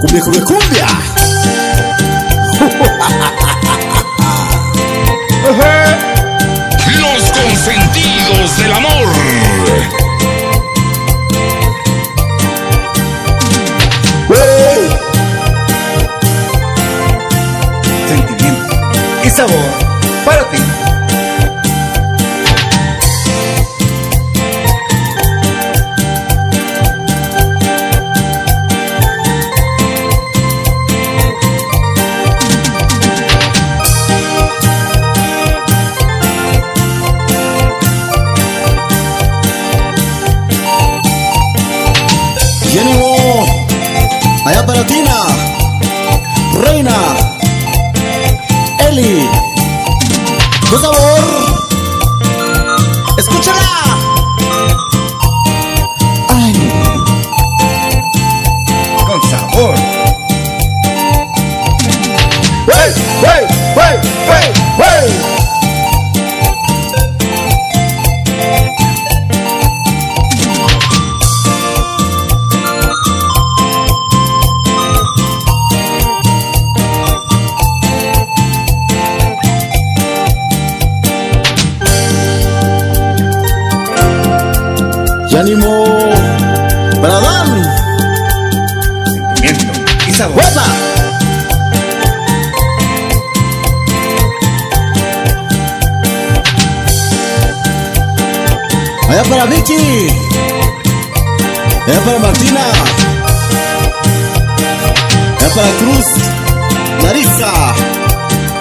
Cumbia, cumbia, cumbia. Y ánimo. Allá para Tina. Reina. Eli. Con sabor. Y ánimo. Para Dan. Sentimiento y sabor. Allá para Vicky. Allá para Martina. Allá para Cruz. Larisa.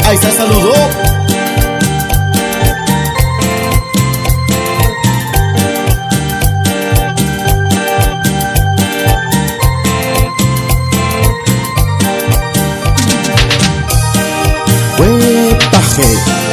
Ahí está, saludó. ¡Wey!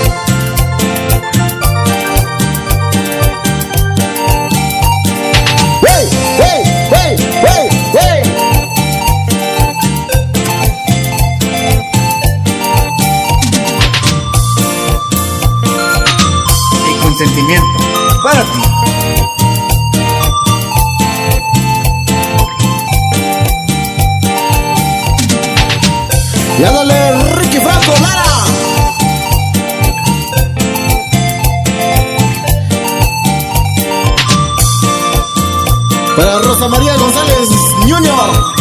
Y con sentimiento para ti. Ya dale María González Junior.